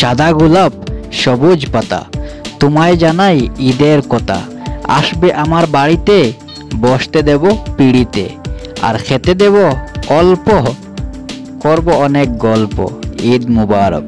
সাদা গোলাপ, সবুজ পাতা। তোমায় জানাই ঈদের কথা। আসবে আমার বাড়িতে, বসতে দেব পিড়িতে। আর খেতে দেব অল্প, করব অনেক গল্প। ঈদ মুবারক।